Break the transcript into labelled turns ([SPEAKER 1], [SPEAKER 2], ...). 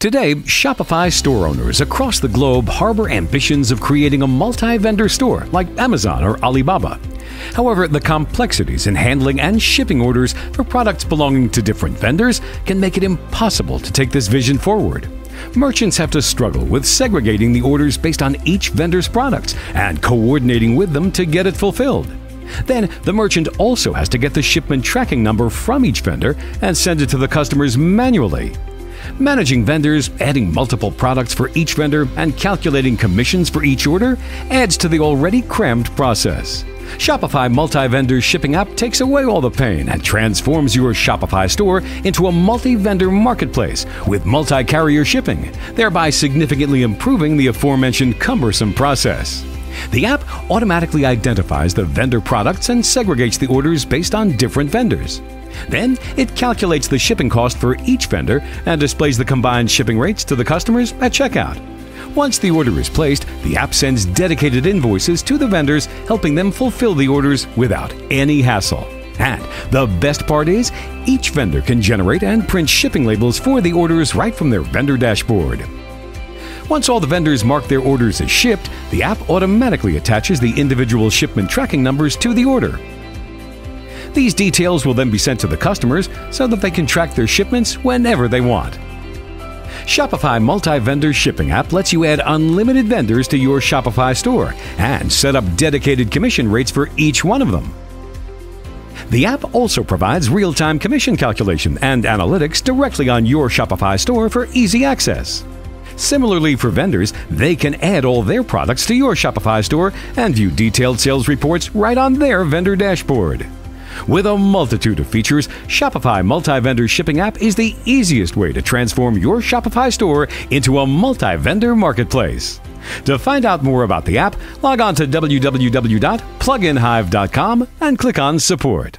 [SPEAKER 1] Today, Shopify store owners across the globe harbor ambitions of creating a multi vendor store like Amazon or Alibaba. However, the complexities in handling and shipping orders for products belonging to different vendors can make it impossible to take this vision forward. Merchants have to struggle with segregating the orders based on each vendor's products and coordinating with them to get it fulfilled. Then, the merchant also has to get the shipment tracking number from each vendor and send it to the customers manually. Managing vendors, adding multiple products for each vendor, and calculating commissions for each order adds to the already crammed process. Shopify multi vendor shipping app takes away all the pain and transforms your Shopify store into a multi vendor marketplace with multi carrier shipping, thereby significantly improving the aforementioned cumbersome process. The app automatically identifies the vendor products and segregates the orders based on different vendors. Then it calculates the shipping cost for each vendor and displays the combined shipping rates to the customers at checkout. Once the order is placed, the app sends dedicated invoices to the vendors, helping them fulfill the orders without any hassle. And the best part is, each vendor can generate and print shipping labels for the orders right from their vendor dashboard. Once all the vendors mark their orders as shipped, the app automatically attaches the individual shipment tracking numbers to the order. These details will then be sent to the customers so that they can track their shipments whenever they want. Shopify multi-vendor shipping app lets you add unlimited vendors to your Shopify store and set up dedicated commission rates for each one of them. The app also provides real-time commission calculation and analytics directly on your Shopify store for easy access. Similarly, for vendors, they can add all their products to your Shopify store and view detailed sales reports right on their vendor dashboard. With a multitude of features, Shopify multi-vendor shipping app is the easiest way to transform your Shopify store into a multi-vendor marketplace. To find out more about the app, log on to www.pluginhive.com and click on support.